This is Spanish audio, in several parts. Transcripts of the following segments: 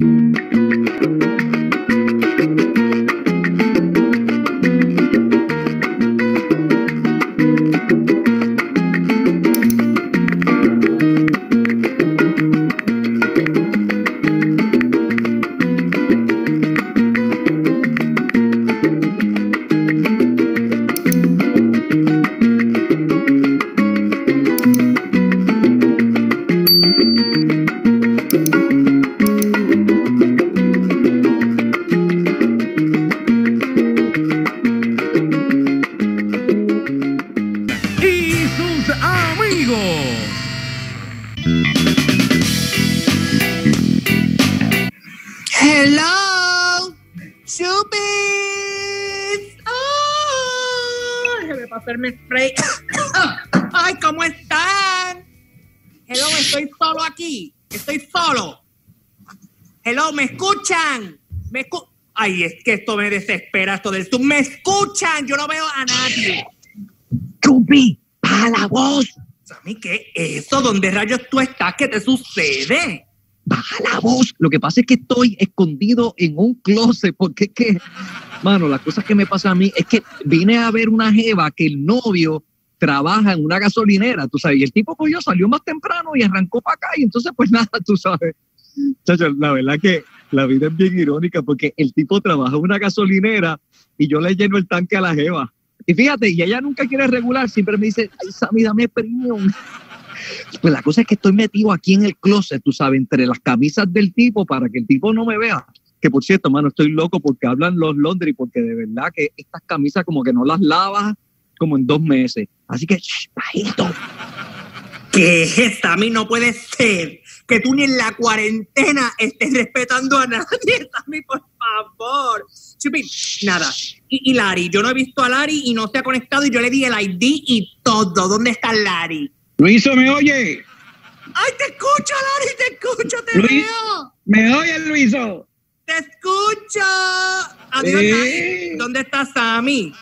y estoy solo aquí. Estoy solo. Hello, ¿me escuchan? ¿Me escu Ay, es que esto me desespera, esto del Zoom. ¿Me escuchan? Yo no veo a nadie. Chupi, a la voz, Sammy, ¿qué es eso? ¿Dónde rayos tú estás? ¿Qué te sucede? baja la voz. Lo que pasa es que estoy escondido en un closet porque es que, mano, las cosas que me pasan a mí es que vine a ver una jeva que el novio trabaja en una gasolinera, tú sabes, y el tipo pues yo salió más temprano y arrancó para acá y entonces pues nada, tú sabes. Chacho, la verdad que la vida es bien irónica porque el tipo trabaja en una gasolinera y yo le lleno el tanque a la jeva. Y fíjate, y ella nunca quiere regular, siempre me dice, ay, Sammy, dame premium. Pues la cosa es que estoy metido aquí en el closet, tú sabes, entre las camisas del tipo para que el tipo no me vea. Que por cierto, mano, estoy loco porque hablan los laundry, porque de verdad que estas camisas como que no las lavas como en dos meses. Así que, shh, bajito. ¿Qué es esta? A mí no puede ser que tú ni en la cuarentena estés respetando a nadie, Sammy, por favor. Chupi, nada. Y, y Lari, yo no he visto a Lari y no se ha conectado y yo le di el ID y todo. ¿Dónde está Lari? Luiso, ¿me oye? ¡Ay, te escucho, Lari! ¡Te escucho, te Luis. veo! ¿Me oye, Luiso? ¡Te escucho! Adiós. Lari. ¿Dónde está Sammy?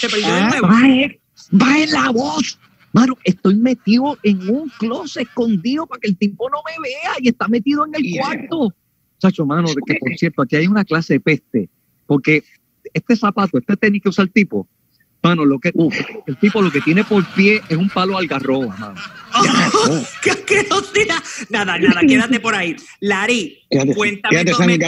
¿Se perdió de Ah, nuevo? Baje, baje la voz. Mano, estoy metido en un closet escondido para que el tipo no me vea y está metido en el Yeah. cuarto. Chacho, mano, de que por cierto, aquí hay una clase de peste. Porque este zapato, este tenis que usa el tipo, mano, lo que, uf, el tipo lo que tiene por pie es un palo algarroba, mano. Oh, ¡Qué asquerosidad! Nada, nada, quédate por ahí. Lari, Quédate, cuéntame, quédate, Sammy,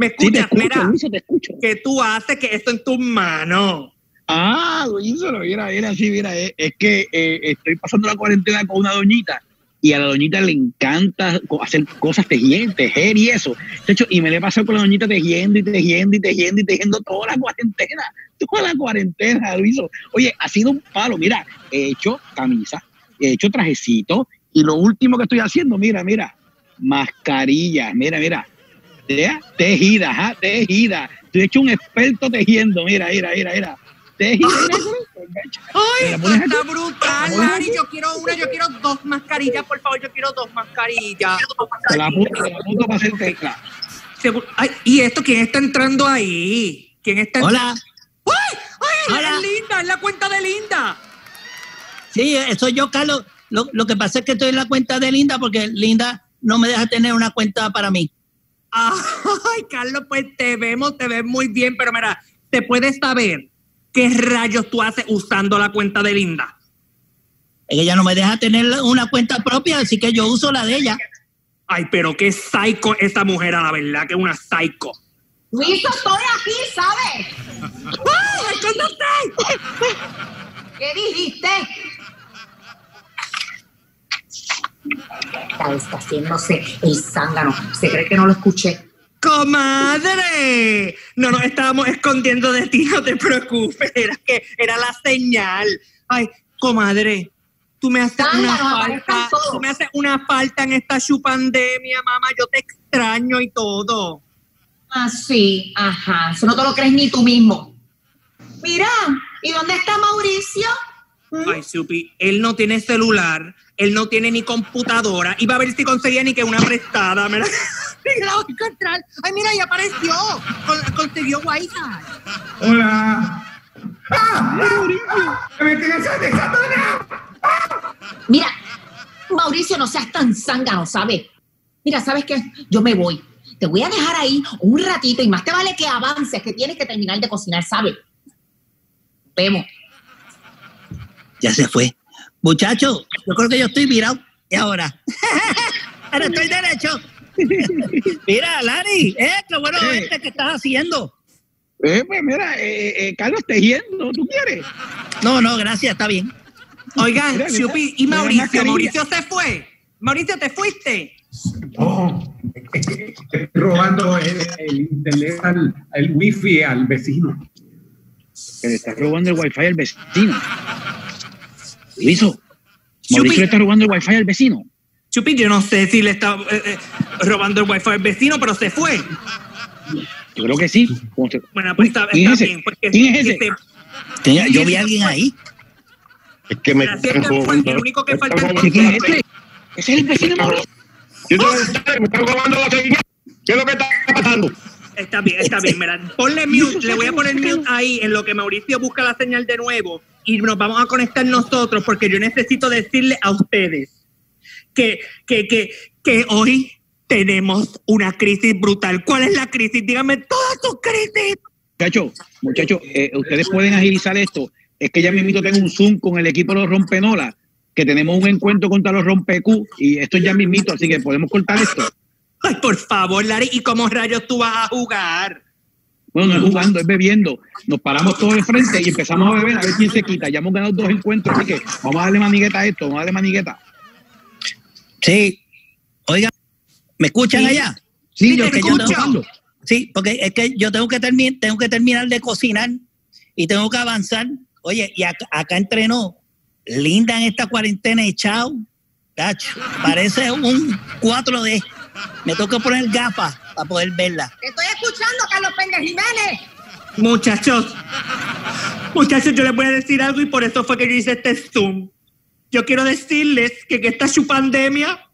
¿me escuchas? ¿Me Sí, escucho, Mira, Luiso, te escucho. que tú haces que esto en tus manos. Ah, Luiso, mira, mira, sí, mira, es, es que eh, estoy pasando la cuarentena con una doñita y a la doñita le encanta hacer cosas tejiendo, tejer y eso. De hecho, y me le he pasado con la doñita tejiendo y tejiendo y tejiendo y tejiendo toda la cuarentena, toda la cuarentena, Luiso. Oye, ha sido un palo, mira, he hecho camisa, he hecho trajecito y lo último que estoy haciendo, mira, mira, mascarillas, mira, mira, ¿Ya? tejidas, ajá, tejidas. Yo he hecho un experto tejiendo, mira, mira, mira, mira. Tejidas. ¡Ay, ¿Me la esto pones está brutal, ¿Me la pones Lari! Yo quiero una, yo quiero dos mascarillas, por favor, yo quiero dos mascarillas. Te la apunto, te la apunto para hacer tecla. Ay, ¿y esto quién está entrando ahí? ¿Quién está Hola, ¡Ay! ¡Ay! Hola. Es Linda, es la cuenta de Linda. sí, soy yo, Carlos. Lo, lo que pasa es que estoy en la cuenta de Linda porque Linda no me deja tener una cuenta para mí. Ay, Carlos, pues te vemos, te ves muy bien, pero mira, ¿te puedes saber qué rayos tú haces usando la cuenta de Linda? Ella no me deja tener una cuenta propia, así que yo uso la de ella. Ay, pero qué psycho esa mujer, a la verdad, que es una psycho. Luis, estoy aquí, ¿sabes? ¡Ay, escóndete! ¿Qué dijiste? Está, haciéndose el zángano. Se cree que no lo escuché. ¡Comadre! No nos estábamos escondiendo de ti, no te preocupes. Era que era la señal. Ay, comadre, tú me haces una falta. Tú me haces una falta en esta chupandemia, mamá. Yo te extraño y todo. Ah, sí, ajá. Eso no te lo crees ni tú mismo. Mira, ¿y dónde está Mauricio? Ay, Supi, él no tiene celular, él no tiene ni computadora. Iba a ver si conseguía ni que una prestada. Me la, me la voy a encontrar. Ay, mira, ya apareció. Con- consiguió Wi-Fi. Hola. ¡Ah! ¡Me tienes desatonado! Mira, Mauricio, no seas tan zángano, ¿sabes? Mira, ¿sabes qué? Yo me voy. te voy a dejar ahí un ratito y más te vale que avances, que tienes que terminar de cocinar, ¿sabes? Vemos. Ya se fue. Muchacho, yo creo que yo estoy virado. ¿Y ahora? ahora estoy derecho. Mira, Lari, eh, qué bueno Eh. este que estás haciendo. Eh, pues mira, eh, eh, Carlos tejiendo, ¿tú quieres? No, no, gracias, está bien. Oigan, Mira, mira, Chupi y Mauricio. Mauricio se fue. Mauricio, ¿te fuiste? No, estoy robando el, el internet al, el wifi al vecino. Que le está robando el wifi al vecino. Liso. Chupi. Mauricio le está robando el wifi al vecino. Chupi, yo no sé si le está eh, eh, robando el wifi al vecino, pero se fue. Yo creo que sí. ¿Cómo se- Bueno, pues está, ¿Quién está es ese? bien. Porque, ¿Quién es ese? que se- Tenía- yo vi a alguien ahí. Es que me Gracias, están fue el único que falta es robando ¿Quién la es señal. ese? Ese es el vecino de Mauricio. Yo te voy a estar, me están robando la señal. ¿Qué es lo que está pasando? Está bien, está bien. Mira, ponle mute, le voy a poner mute ahí en lo que Mauricio busca la señal de nuevo y nos vamos a conectar nosotros porque yo necesito decirle a ustedes que, que, que, que hoy tenemos una crisis brutal. ¿Cuál es la crisis? Díganme todas sus crisis. Muchachos, muchachos, eh, ustedes pueden agilizar esto. Es que ya mismito tengo un Zoom con el equipo de los Rompenola, que tenemos un encuentro contra los Rompecu, y esto es ya mismito, así que podemos cortar esto. Ay, por favor, Larry, ¿y cómo rayos tú vas a jugar? Bueno, no es jugando, es bebiendo. Nos paramos todos de frente y empezamos a beber a ver quién se quita. Ya hemos ganado dos encuentros, así que vamos a darle manigueta a esto, vamos a darle manigueta. Sí. Oiga, ¿me escuchan Sí. allá? Sí, Sí, yo te escucho. Sí, porque es que yo tengo que, termi- tengo que terminar de cocinar y tengo que avanzar. Oye, y acá, acá entrenó Linda en esta cuarentena echado. Tacho, parece un 4D. Me tengo que poner gafas para poder verla. Te estoy escuchando, Carlos Pérez Jiménez. Muchachos, muchachos, yo les voy a decir algo y por eso fue que yo hice este Zoom. Yo quiero decirles que en esta chupandemia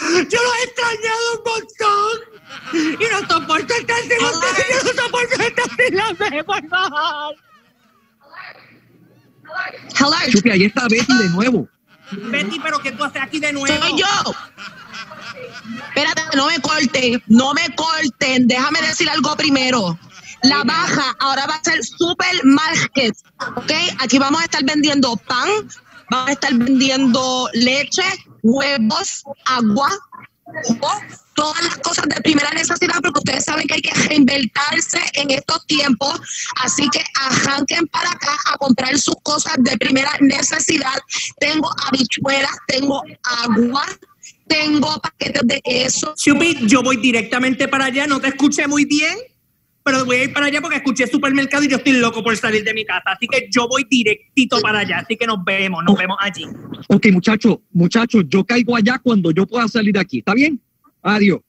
yo los he extrañado un montón y no soporto estar sin ustedes, yo no soporto estar sin la fe, por favor. Hello. Chupi, ahí está Betty de nuevo. Betty, pero ¿qué tú haces aquí de nuevo? Soy yo. Espérate, no me corten, no me corten. Déjame decir algo primero. La baja ahora va a ser supermarket, ¿ok? Aquí vamos a estar vendiendo pan, vamos a estar vendiendo leche, huevos, agua, jugo, todas las cosas de primera necesidad, porque ustedes saben que hay que reinventarse en estos tiempos. Así que arranquen para acá a comprar sus cosas de primera necesidad. Tengo habichuelas, tengo agua, tengo paquetes de queso. Chupi, yo voy directamente para allá, no te escuché muy bien, pero voy a ir para allá porque escuché supermercado y yo estoy loco por salir de mi casa, así que yo voy directito para allá, así que nos vemos, nos vemos allí. Ok, muchachos, muchachos, yo caigo allá cuando yo pueda salir de aquí. ¿Está bien? Adiós.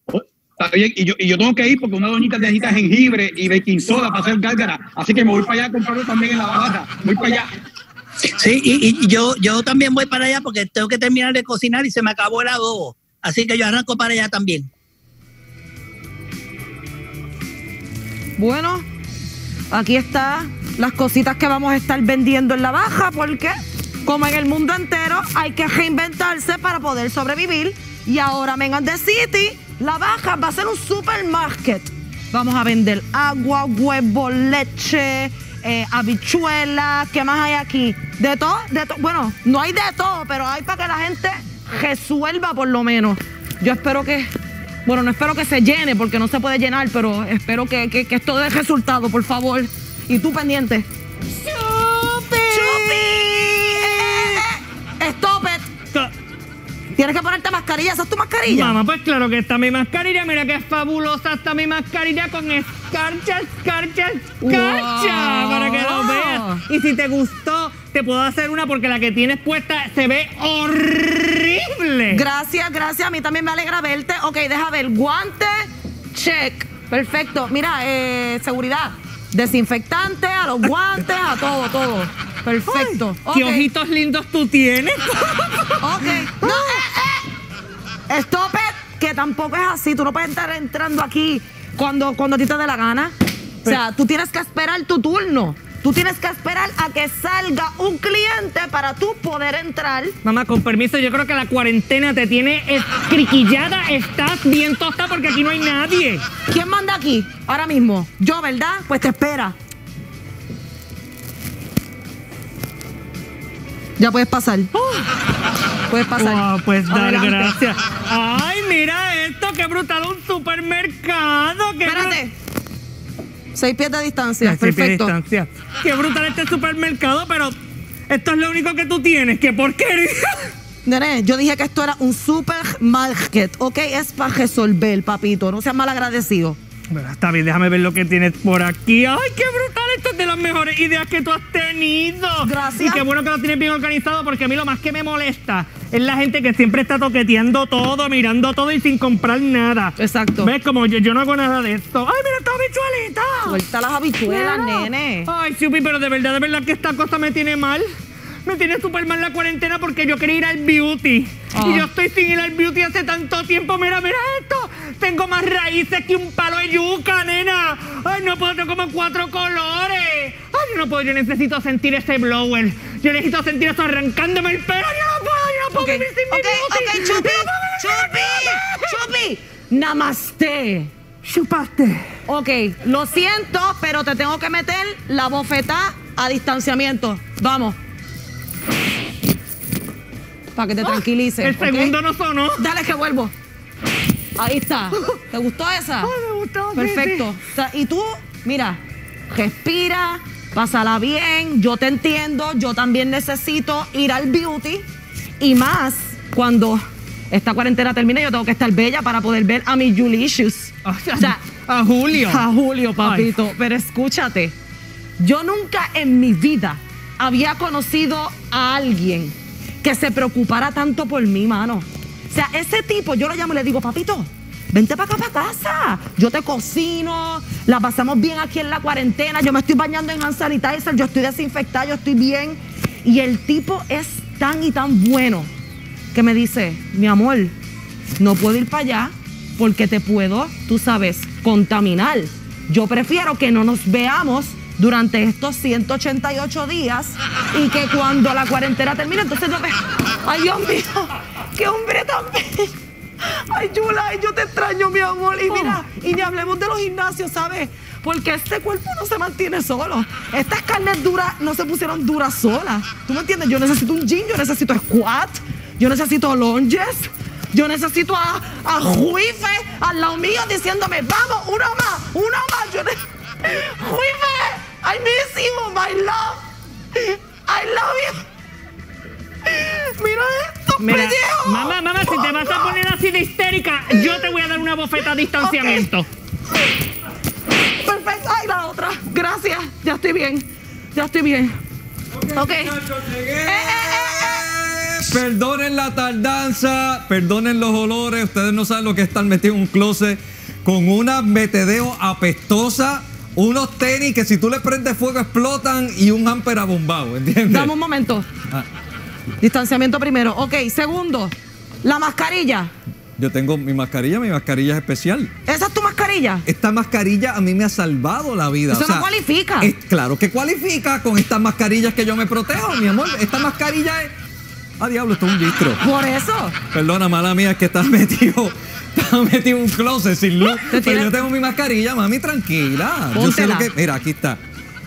Está bien, y yo, y yo tengo que ir porque una doñita necesita jengibre y baking soda para hacer gárgara. Así que me voy para allá a comprarlo también en la barata. Voy para allá. Sí, y, yo, yo también voy para allá porque tengo que terminar de cocinar y se me acabó el adobo. Así que yo arranco para allá también. Bueno, aquí está las cositas que vamos a estar vendiendo en la baja, porque como en el mundo entero hay que reinventarse para poder sobrevivir. Y ahora vengan de City, la baja va a ser un supermarket. Vamos a vender agua, huevo, leche, eh, habichuelas, ¿qué más hay aquí? De todo, de todo. Bueno, no hay de todo, pero hay para que la gente resuelva por lo menos. Yo espero que bueno, no espero que se llene porque no se puede llenar, pero espero que, que, que esto dé resultado, por favor. Y tú pendiente. Tienes que ponerte mascarilla. ¿Esa es tu mascarilla? Mamá, pues claro que está mi mascarilla. Mira qué fabulosa está mi mascarilla con escarcha, escarcha, escarcha. Wow. Para que lo veas. Y si te gustó, te puedo hacer una porque la que tienes puesta se ve horrible. Gracias, gracias. A mí también me alegra verte. Ok, deja ver. Guante, check. Perfecto. Mira, eh, seguridad. Desinfectante, a los guantes, a todo, todo. Perfecto. ¿Qué ojitos lindos tú tienes? Ok. No. Stop it, que tampoco es así. Tú no puedes estar entrando aquí cuando, cuando a ti te dé la gana. O sea, tú tienes que esperar tu turno. Tú tienes que esperar a que salga un cliente para tú poder entrar. Mamá, con permiso, yo creo que la cuarentena te tiene escriquillada. Estás bien tostada porque aquí no hay nadie. ¿Quién manda aquí? Ahora mismo. Yo, ¿verdad? Pues te espera. Ya puedes pasar. Puedes pasar. Wow, pues dar Adelante. gracias. Ay, mira esto, qué brutal, un supermercado. Qué Espérate. Seis pies de distancia. Ay, sí, pie Perfecto. distancia. Qué brutal este supermercado, pero esto es lo único que tú tienes. ¡Qué porquería! Nene, yo dije que esto era un supermarket, ¿ok? Es para resolver, papito. No seas mal agradecido. Bueno, está bien, déjame ver lo que tienes por aquí. ¡Ay, qué brutal! Esto es de las mejores ideas que tú has tenido. Gracias. Y qué bueno que lo tienes bien organizado, porque a mí lo más que me molesta es la gente que siempre está toqueteando todo, mirando todo y sin comprar nada. Exacto. ¿Ves? Como yo, yo no hago nada de esto. ¡Ay, mira esta bichuelita! Suelta las habichuelas, nene. Ay, Chupi, pero de verdad, de verdad que esta cosa me tiene mal. Me tiene súper mal la cuarentena porque yo quería ir al beauty. Ah. Y yo estoy sin ir al beauty hace tanto tiempo. Mira, mira esto. Tengo más raíces que un palo de yuca, nena. Ay, no puedo, tengo como cuatro colores. Ay, yo no puedo, yo necesito sentir ese blower. Yo necesito sentir eso arrancándome el pelo. Yo puedo Ok, ok, Chupi, Chupi, Chupi. Namaste. Chupaste. Ok, lo siento, pero te tengo que meter la bofeta a distanciamiento. Vamos. Para que te tranquilices. Ah, El ¿ok? segundo no sonó. Dale que vuelvo. Ahí está. ¿Te gustó esa? Ay, me gustó, Perfecto. Y tú, mira, respira, pásala bien. Yo te entiendo. Yo también necesito ir al beauty. Y más cuando esta cuarentena termine, yo tengo que estar bella para poder ver a mi Julicious. O sea, a Julio. a Julio, papito. Pero escúchate, yo nunca en mi vida había conocido a alguien que se preocupara tanto por mí, mano. O sea, ese tipo, yo lo llamo y le digo, papito, vente para acá, para casa. Yo te cocino, la pasamos bien aquí en la cuarentena. Yo me estoy bañando en hand sanitizer, yo estoy desinfectada, yo estoy bien. Y el tipo es tan y tan bueno que me dice, mi amor, no puedo ir para allá porque te puedo, tú sabes, contaminar. Yo prefiero que no nos veamos durante estos 188 días y que cuando la cuarentena termine, entonces yo me... Ay, Dios mío, qué hombre tan. Ay, Yula, yo te extraño, mi amor. Y mira, y ni hablemos de los gimnasios, ¿sabes? Porque este cuerpo no se mantiene solo. Estas carnes duras no se pusieron duras solas. ¿Tú me entiendes? Yo necesito un gym, yo necesito squat, yo necesito lunges, yo necesito a, a Juife al lado mío diciéndome, vamos, una más, una más. Yo ne- Juife, I miss you, my love. I love you. Mira esto, Mira, mamá, mamá, si te vas a poner así de histérica, yo te voy a dar una bofeta a distanciamiento. Perfecto. Ay, la otra. Gracias. Ya estoy bien. Ya estoy bien. Ok. Eh, eh, eh, eh. Perdonen la tardanza, perdonen los olores. Ustedes no saben lo que es estar metido en un closet con una metedeo apestosa, unos tenis que si tú le prendes fuego explotan y un hamper abombado, ¿entiendes? Dame un momento. Ah, Distanciamiento primero. Ok. Segundo. La mascarilla. yo tengo mi mascarilla, mi mascarilla es especial. ¿Esa es tu mascarilla? Esta mascarilla a mí me ha salvado la vida. Eso o sea, no cualifica. es- claro que cualifica con estas mascarillas que yo me protejo, mi amor. Esta mascarilla es. Ah, diablo, esto es un distro. Por eso. Perdona, mala mía, es que estás metido, estás metido en un closet sin luz. Pero yo tengo mi mascarilla, mami, tranquila. Yo sé lo que. Mira, aquí está.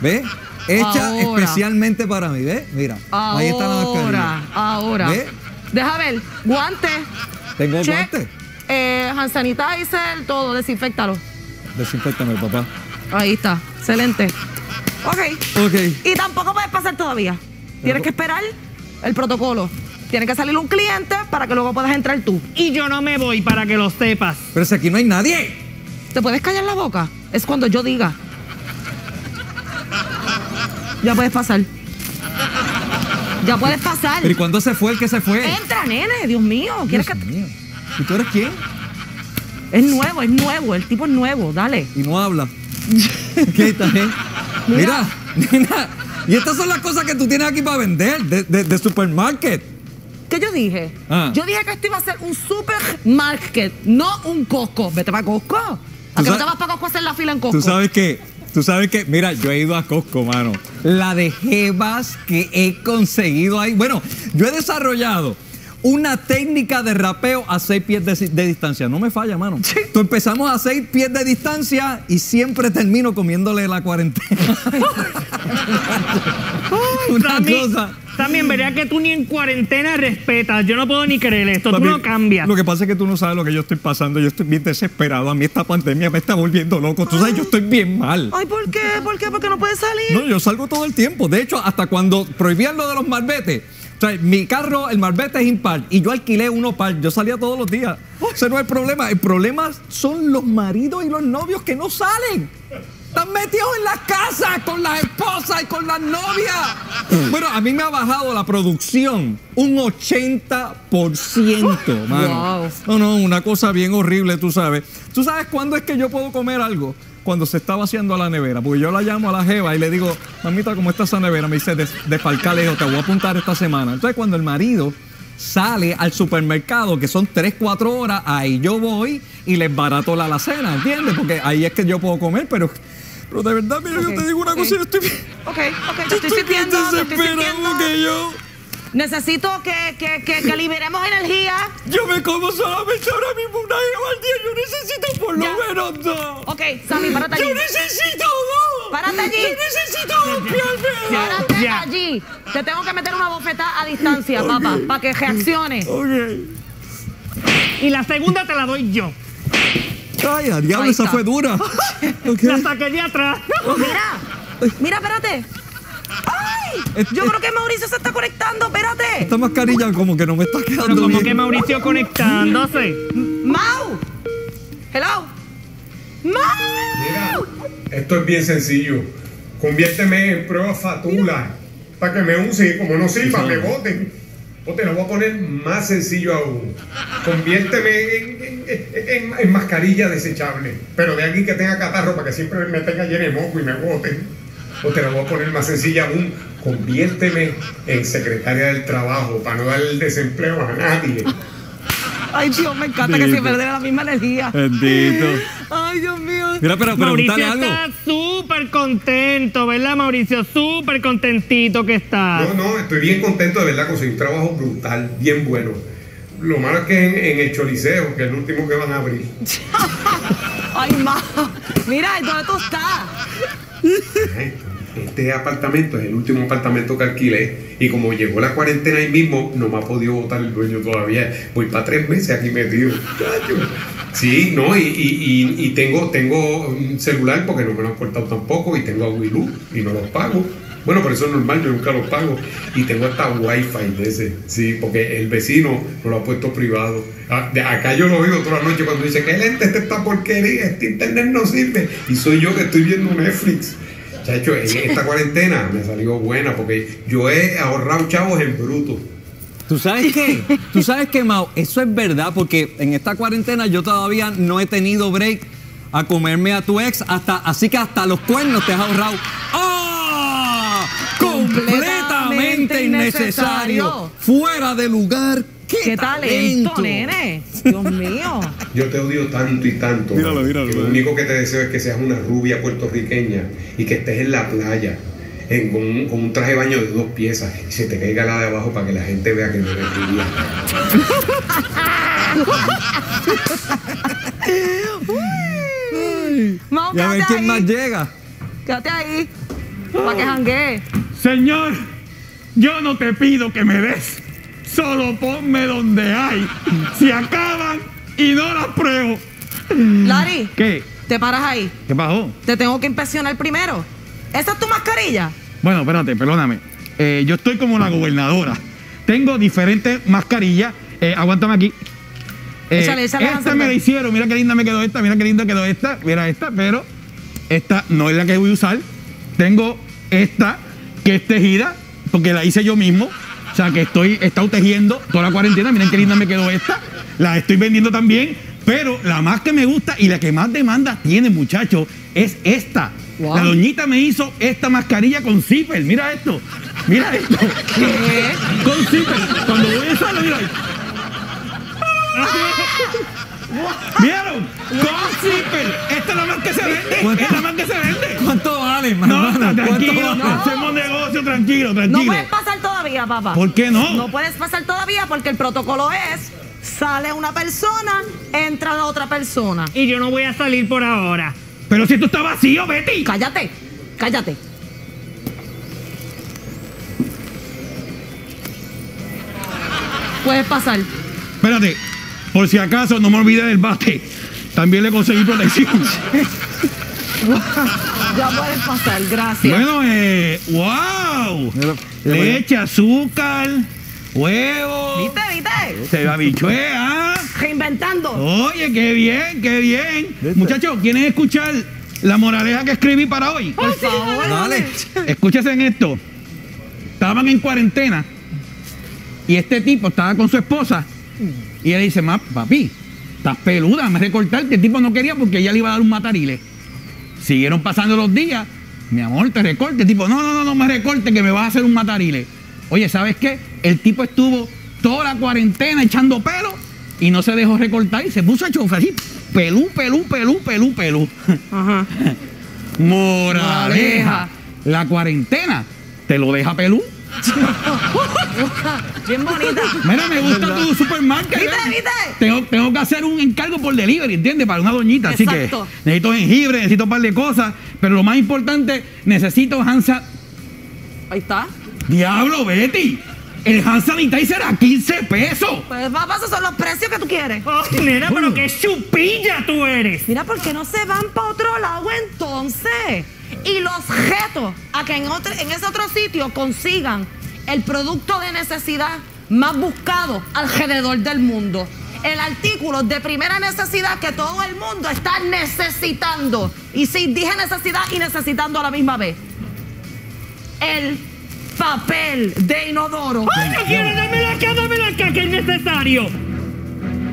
¿Ves? Hecha Ahora. especialmente para mí, ¿ves? Mira, ahí está la Ahora. mascarilla. Ahora. ¿Ves? Deja ver. Guante. Tengo Check. guantes. Eh, hand sanitizer, todo. Desinfectalo. Desinfectame, papá. Ahí está. Excelente. Ok. Ok. Y tampoco puedes pasar todavía. Tienes que esperar el protocolo. Tiene que salir un cliente para que luego puedas entrar tú. Y yo no me voy para que lo sepas. Pero si aquí no hay nadie. ¿Te puedes callar la boca? Es cuando yo diga. Ya puedes pasar. Ya puedes pasar. Pero ¿y cuándo se fue el que se fue? Entra, nene, Dios mío. ¿Quieres Dios que.? mío. ¿Y tú eres quién? Es nuevo, es nuevo. El tipo es nuevo, dale. Y no habla. ¿Qué está bien? Mira, nena. Y estas son las cosas que tú tienes aquí para vender de, de, de supermarket. ¿Qué yo dije? Ah. Yo dije que esto iba a ser un supermarket, no un Costco. Vete para Cosco. ¿A qué no te vas para Cosco a hacer la fila en Costco? Tú sabes que Tú sabes que, mira, yo he ido a Costco, mano. La de jevas que he conseguido ahí. Bueno, yo he desarrollado una técnica de rapeo a seis pies de, de distancia. No me falla, mano. Tú empezamos a seis pies de distancia y siempre termino comiéndole la cuarentena. una También, cosa. también vería que tú ni en cuarentena respetas. Yo no puedo ni creer esto. Tú no cambias. Lo que pasa es que tú no sabes lo que yo estoy pasando. Yo estoy bien desesperado. A mí esta pandemia me está volviendo loco. Tú sabes, yo estoy bien mal. Ay, ¿por qué? ¿Por qué? Porque no puedes salir. No, yo salgo todo el tiempo. De hecho, hasta cuando prohibían lo de los malbetes. O sea, mi carro, el malvete es impar y yo alquilé uno par. Yo salía todos los días. Ese no es el problema. El problema son los maridos y los novios que no salen. Están metidos en las casas con las esposas y con las novias. Bueno, a mí me ha bajado la producción un 80%, mano. No, no, una cosa bien horrible, tú sabes. ¿Tú sabes cuándo es que yo puedo comer algo? Cuando se está vaciando a la nevera, porque yo la llamo a la jeva y le digo, mamita, ¿cómo está esa nevera? Me dice, de, de te voy a apuntar esta semana. Entonces, cuando el marido sale al supermercado, que son 3, 4 horas, ahí yo voy y les barato la alacena, ¿entiendes? Porque ahí es que yo puedo comer, pero, pero de verdad, mira, yo te digo una ok. cosa, yo estoy, Ok, ok, te estoy estoy sintiendo, te estoy desesperado sintiendo. que yo... Necesito que, que, que, que liberemos energía. Yo me como solamente ahora mismo una jeva al día, yo necesito por lo Ya. menos dos. Ok, Sammy, párate allí. Yo necesito dos. Párate allí. Yo necesito golpearme. Párate Ya. allí. Te tengo que meter una bofetada a distancia, papá, para que reaccione. Y la segunda te la doy yo. Ay, a diablo, esa fue dura. Ok. La saqué de atrás. Mira, mira, espérate. ¡Ay! Yo creo que Mauricio se está conectando, espérate. Esta mascarilla como que no me está Pero quedando como bien. que Mauricio conectándose. Mau. Hello. Mau. Mira, esto es bien sencillo. Conviérteme en prueba fatula para que me usen y como no sirva, me voten. O te lo voy a poner más sencillo aún. Conviérteme en, en- en- en mascarilla desechable, pero de alguien que tenga catarro para que siempre me tenga lleno de moco y me voten. O te lo voy a poner más sencilla aún. Conviérteme en secretaria del trabajo para no dar el desempleo a nadie. Ay, Dios, me encanta que siempre dé la misma energía. Bendito. Ay, Dios mío. Mira, pero Mauricio algo. está súper contento, ¿verdad, Mauricio? Súper contentito que está. No, no, estoy bien contento de verdad, conseguí un trabajo brutal, bien bueno. Lo malo es que en, en el Choliseo, que es el último que van a abrir. Ay, Mau. Mira, ¿y dónde tú estás? Ay, Este apartamento es el último apartamento que alquilé y como llegó la cuarentena ahí mismo, no me ha podido votar el dueño todavía. Voy para tres meses aquí metido. Sí, no, y, y- y- y tengo, tengo un celular porque no me lo han cortado tampoco y tengo agua y luz y no los pago. Bueno, pero eso es normal, yo nunca los pago. Y tengo hasta wifi de ese, sí, porque el vecino me lo ha puesto privado. Ah, acá yo lo oigo toda la noche cuando dice, ¿qué lente es esta porquería? Este internet no sirve. Y soy yo que estoy viendo Netflix. Chacho, en esta cuarentena me salió buena porque yo he ahorrado chavos en bruto. ¿Tú sabes qué? ¿Tú sabes qué, Mau? Eso es verdad porque en esta cuarentena yo todavía no he tenido break a comerme a tu ex hasta así que hasta los cuernos te has ahorrado. ¡Ah! Completamente innecesario. Fuera de lugar. ¡Qué, ¡Qué talento, nene! Dios mío. Yo te odio tanto y tanto. Míralo, míralo, que lo único que te deseo es que seas una rubia puertorriqueña y que estés en la playa en- con, un, con un traje de baño de dos piezas y se te caiga la de abajo para que la gente vea que no eres rubia. Mau, Y a ver quién más llega. Quédate ahí. Para que janguee. Señor, yo no te pido que me des. Solo ponme donde hay. Si acaban y no las pruebo. Lari, ¿Qué? te paras ahí. ¿Qué pasó? Te tengo que inspeccionar primero. ¿Esa es tu mascarilla? Bueno, espérate, perdóname. Eh, yo estoy como la gobernadora. Tengo diferentes mascarillas. Eh, aguántame aquí. Eh, Échale, échale, esta me la hicieron. Mira qué linda me quedó esta. Mira qué linda quedó esta. Mira esta, pero esta no es la que voy a usar. Tengo esta que es tejida porque la hice yo mismo. O sea que estoy he estado tejiendo toda la cuarentena. Miren qué linda me quedó esta. La estoy vendiendo también. Pero la más que me gusta y la que más demanda tiene, muchachos, es esta. Wow. La doñita me hizo esta mascarilla con zipper. Mira esto. Mira esto. ¿Qué? Con zipper. Cuando voy a usarlo, mira ahí. ¿Vieron? Con zipper. Esta es la más que se vende. ¿Cuánto? Es la más que se vende. ¿Cuánto valen, No, hermano? ¿Cuánto tranquilo, hacemos negocio, tranquilo, No tranquilo. puedes pasar todavía, papá. ¿Por qué no? No puedes pasar todavía porque el protocolo es sale una persona, entra la otra persona. Y yo no voy a salir por ahora. Pero si esto está vacío, Betty. Cállate, cállate. Puedes pasar. Espérate, por si acaso no me olvide del bate. También le conseguí protección. ya puedes pasar, gracias. Bueno, eh, wow. Leche, azúcar, huevo. ¿Viste, viste? Se va bichuea. Reinventando. Oye, qué bien, qué bien. Muchachos, ¿quieren escuchar la moraleja que escribí para hoy? Por favor. Dale. Escúchese en esto. Estaban en cuarentena y este tipo estaba con su esposa y él dice, "Ma, papi, estás peluda, me recortarte. El tipo no quería porque ella le iba a dar un matarile. Siguieron pasando los días. Mi amor, te recorte. El tipo, no, no, no, no me recorte que me vas a hacer un matarile. Oye, ¿sabes qué? El tipo estuvo toda la cuarentena echando pelo y no se dejó recortar y se puso a chofer así. Pelú, pelú, pelú, pelú, pelú. Ajá. Moraleja. La cuarentena te lo deja pelú. Bien bonita. Mira, me gusta tu supermarket. ¿Viste, ¿eh? viste? Tengo, tengo que hacer un encargo por delivery, ¿entiendes? Para una doñita. Así que Exacto. necesito jengibre, necesito un par de cosas. Pero lo más importante, necesito Hansa. Ahí está. Diablo, Betty. El hand sanitizer a 15 pesos. Pues papá, esos son los precios que tú quieres. Ay, nena, pero qué chupilla tú eres. Mira, ¿por qué no se van para otro lado entonces? Y los retos a que en, otro, en ese otro sitio consigan el producto de necesidad más buscado alrededor del mundo. El artículo de primera necesidad que todo el mundo está necesitando. Y sí, dije necesidad y necesitando a la misma vez. El papel de inodoro. ¡Ay, yo quiero! ¡Dámelo acá, dámelo acá, que es necesario!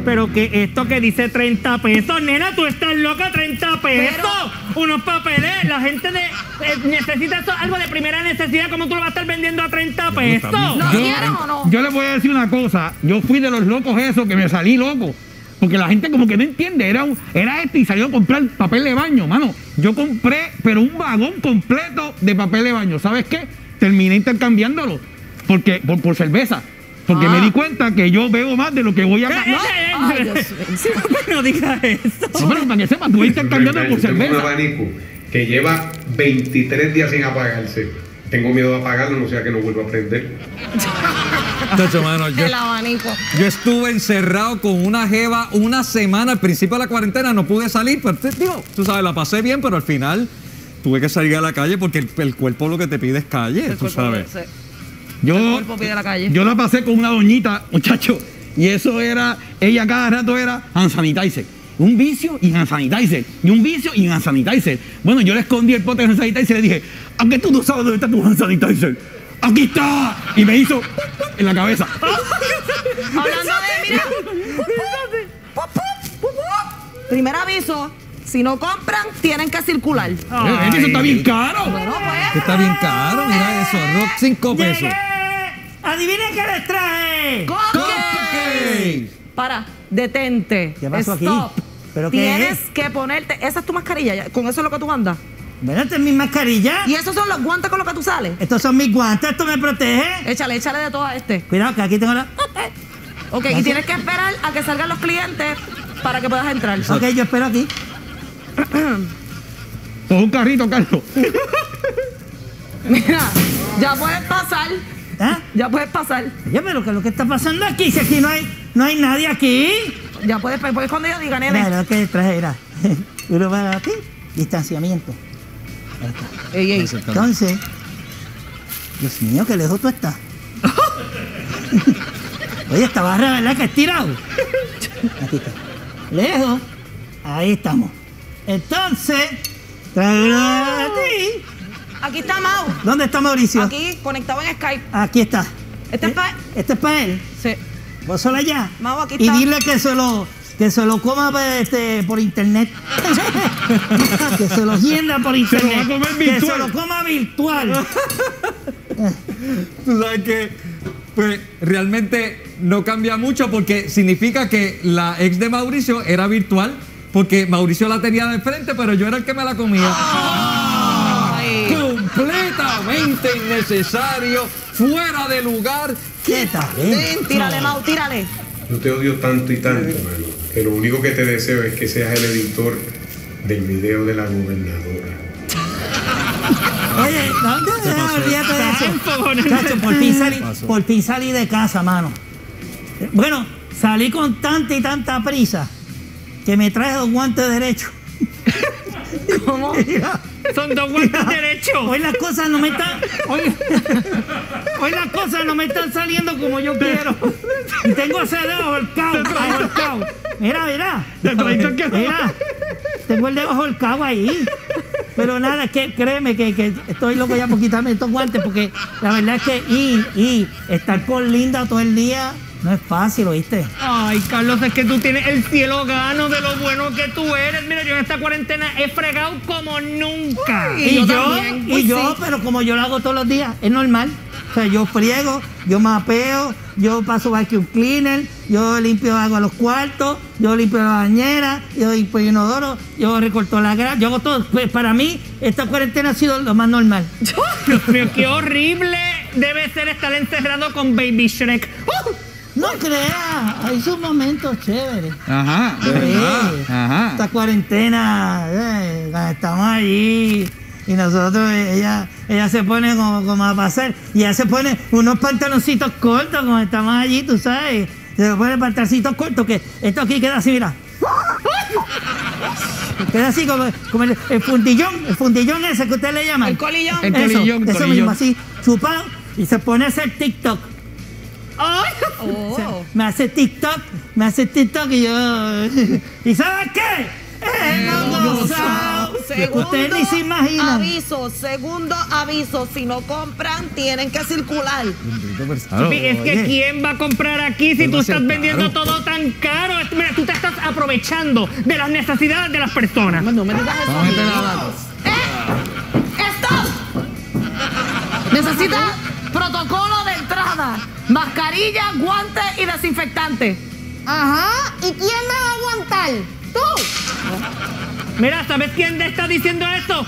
Pero que esto que dice 30 pesos, nena, tú estás loca, 30 pesos. Unos papeles, la gente de, eh, necesita eso, algo de primera necesidad, ¿cómo tú lo vas a estar vendiendo a 30 pesos? ¿Lo Yo- quieren o no? Yo les voy a decir una cosa. Yo fui de los locos esos que me salí loco. Porque la gente como que no entiende. Era, un- era este y salió a comprar papel de baño, mano. Yo compré, pero un vagón completo de papel de baño. ¿Sabes qué? Terminé intercambiándolo. Porque, por, por cerveza. Porque Ah. me di cuenta que yo bebo más de lo que voy a Eh, eh, eh, Ay, Dios mío. no digas eso. No, pero para que sepas, tú vas intercambiándolo por tengo un cerveza. abanico que lleva 23 días sin apagarse. Tengo miedo de apagarlo, no sea que no vuelva a prender. Mano, yo, El abanico. yo estuve encerrado con una jeva una semana. Al principio de la cuarentena no pude salir, pero digo, tú sabes, la pasé bien, pero al final tuve que salir a la calle porque el, el cuerpo lo que te pide es calle, El tú sabes. Yo, la calle. yo la pasé con una doñita, muchacho, y eso era, ella cada rato era hand sanitizer. Un vicio y hand sanitizer. Y un vicio y hand sanitizer. Bueno, yo le escondí el pote de hand sanitizer y le dije, ¿a qué tú no sabes dónde está tu hand sanitizer? ¡Aquí está! Y me hizo en la cabeza. Hablando de, mira. Primer aviso, si no compran, tienen que circular. Eh, es que eso está bien caro. Bueno, pues. Está bien caro, mira eso, rock 5 pesos. ¡Adivinen qué les traje! Cupcake. Para, detente. ¿Qué pasó aquí? Stop. ¿Pero qué Tienes es? que ponerte. Esa es tu mascarilla. Con eso es lo que tú andas. Bueno, esta es mi mascarilla. Y esos son los guantes con los que tú sales. Estos son mis guantes, esto me protege. Échale, échale de todo a este. Cuidado, que aquí tengo la. Ok, y tienes que esperar a que salgan los clientes para que puedas entrar. Ok, yo espero aquí. Con un carrito, Carlos. Mira, ya puedes pasar. ¿Ah? Ya puedes pasar. Oye, pero ¿qué es lo que está pasando aquí? Si aquí no hay, no hay nadie aquí. Ya puedes, puedes cuando yo diga, nene. Lo que traje era. Uno para aquí, distanciamiento. Ey, ey. Entonces, Dios mío, qué lejos tú estás. Oye, esta barra, ¿verdad? Que es tirado. Aquí está. Lejos. Ahí estamos. Entonces, tráelo a ti. Aquí está Mau. ¿Dónde está Mauricio? Aquí, conectado en Skype. Aquí está. Este es Eh, pa- Este es para él. Sí. Vos sola allá. Mau, aquí Y está. dile que se lo, que se lo coma este, por internet. que se lo hienda por Se lo internet. va a comer Que se virtual. lo coma virtual. Tú sabes que pues realmente no cambia mucho porque significa que la ex de Mauricio era virtual porque Mauricio la tenía de frente, pero yo era el que me la comía. Ay. Completamente innecesario, fuera de lugar. ¿Qué tal? Tírale, Mau, tírale. Yo te odio tanto y tanto, hermano, que lo único que te deseo es que seas el editor del video de la gobernadora. Oye, no, olvídate de eso. Chacho, por fin salí, por fin salí de casa, mano. Bueno, salí con tanta y tanta prisa que me traje dos guantes derechos. ¿Cómo? Son dos guantes derechos. Hoy las cosas no me están. Hoy, hoy las cosas no me están saliendo como yo quiero. Y tengo ese dedo ahorcado, ahorcado. Mira, mira. Mira. Tengo el dedo ahorcado ahí. Pero nada, es que créeme que, que estoy loco ya por quitarme estos guantes porque la verdad es que ir y estar con Linda todo el día no es fácil, ¿oíste? Ay, Carlos, es que tú tienes el cielo gano de lo bueno que tú eres. Mira, yo en esta cuarentena he fregado como nunca. Uy, Y yo yo, también, y pues yo, pero como yo lo hago todos los días, es normal. O sea, yo friego, yo mapeo, yo paso vacuum cleaner, yo limpio agua a los cuartos, yo limpio la bañera, yo limpio el inodoro, yo recorto la grasa, yo hago todo. Pues para mí, esta cuarentena ha sido lo más normal. Dios mío, qué horrible debe ser estar encerrado con Baby Shrek. ¡Uh! No creas, hay sus momentos chéveres. Ajá. Sí. Ajá. Esta cuarentena, eh, cuando estamos allí y nosotros, eh, ella, ella se pone como, como a pasar y ella se pone unos pantaloncitos cortos como estamos allí, tú sabes. Se pone pantaloncitos cortos que esto aquí queda así, mira. Queda así como, como el, el fundillón, el fundillón ese que usted le llama. El colillón. El Eso, colillón, eso colillón. mismo, así, chupado y se pone a hacer TikTok. ¡Ay! Oh. Me hace TikTok, me hace TikTok y yo. ¿Y sabes qué? Hemos gozado. Segundo Ustedes ni se imaginan. aviso, segundo aviso, si no compran tienen que circular. Claro. Es que oye. ¿quién va a comprar aquí si tú estás vendiendo caro. todo tan caro? Mira, tú te estás aprovechando de las necesidades de las personas. No me digas eso. ¡Eh! ¡Stop! Necesita protocolo de entrada, mascarilla, guantes y desinfectante. Ajá. ¿Y quién me va a aguantar? ¿Tú? Mira, ¿sabes quién te está diciendo esto?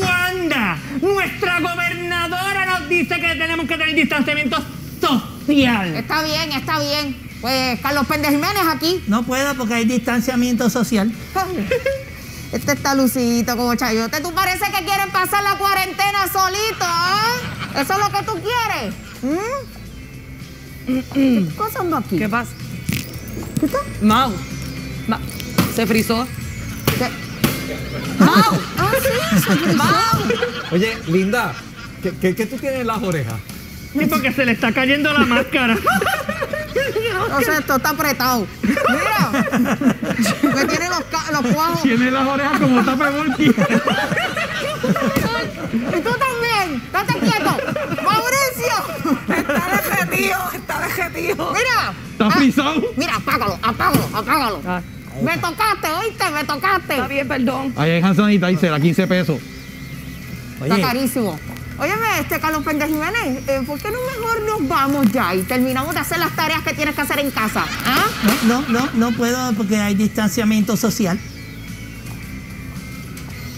Wanda, nuestra gobernadora nos dice que tenemos que tener distanciamiento social. Está bien, está bien. Pues Carlos Péndez Jiménez aquí. No puedo porque hay distanciamiento social. Este está lucidito como chayote. ¿Tú parece que quieren pasar la cuarentena solito, ¿ah? ¿Eso es lo que tú quieres? ¿Mm? ¿Qué está pasando aquí? ¿Qué pasa? ¿Qué está? Mau. Ma- Se frizó. ¡Mau! ¡Ah, sí! se frizó. Oye, Linda, ¿qué, qué, qué tú tienes en las orejas? Sí, porque se le está cayendo la máscara. No sé, esto está apretado. Mira, me tiene los, los cuajos. Tiene las orejas como tapa de. Y tú también. Date quieto. Mauricio. Está derretido, está. Mira. Está ah, frisado. Mira, apágalo, apágalo, apágalo. Ah. Me tocaste, ¿oíste? Me tocaste. Está bien, perdón. Ahí hay hand sanitizer a 15 pesos. Está Oye, carísimo. Óyeme, este Carlos Péndez Jiménez, eh, ¿por qué no mejor nos vamos ya y terminamos de hacer las tareas que tienes que hacer en casa? ¿Ah? no, no, no, no puedo porque hay distanciamiento social.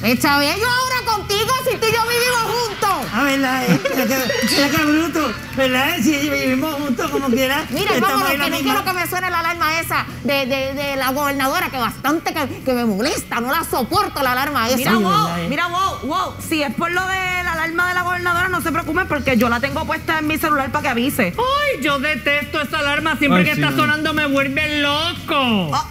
Está bien, yo ahora contigo, si tú y yo vivimos juntos. Ah, ¿verdad? eh? Mira que, mira que bruto, ¿verdad? Si vivimos juntos como quiera. Mira, vámonos, que no misma- quiero que me suene la alarma esa de, de, de la gobernadora, que bastante que, que me molesta, no la soporto la alarma esa. Mira, Sí, wow, verdad, eh. mira, wow, wow. Si es por lo de la alarma de la gobernadora, no se preocupen porque yo la tengo puesta en mi celular para que avise. Ay, yo detesto esa alarma. Siempre Ay, que sí, está no. sonando me vuelve loco. Oh,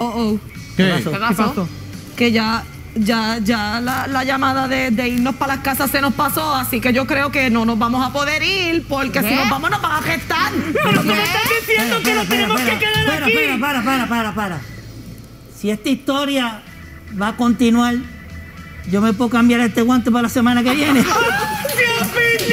oh. ¿Qué? ¿Qué pasó? Que ya, ya, ya la, la llamada de, de irnos para las casas se nos pasó, así que yo creo que no nos vamos a poder ir porque si ¿Qué? nos vamos nos van a gestar. Pero tú me estás diciendo que nos tenemos que quedar espera, aquí. Espera, para, para, para, para. Si esta historia va a continuar, yo me puedo cambiar este guante para la semana que viene. ¡Sí,